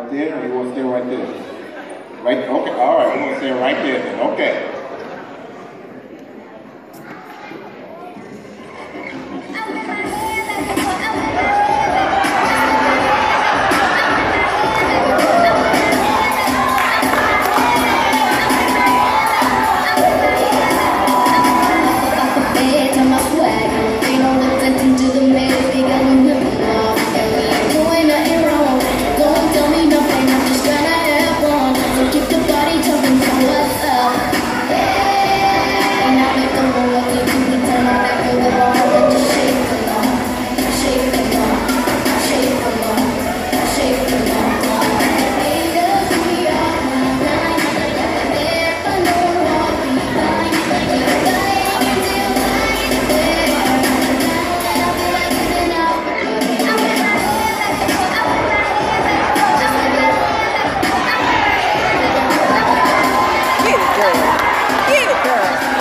right there, or you want to stay right there? Right, okay, all right, we're going to stay right there then, okay. Good. girl.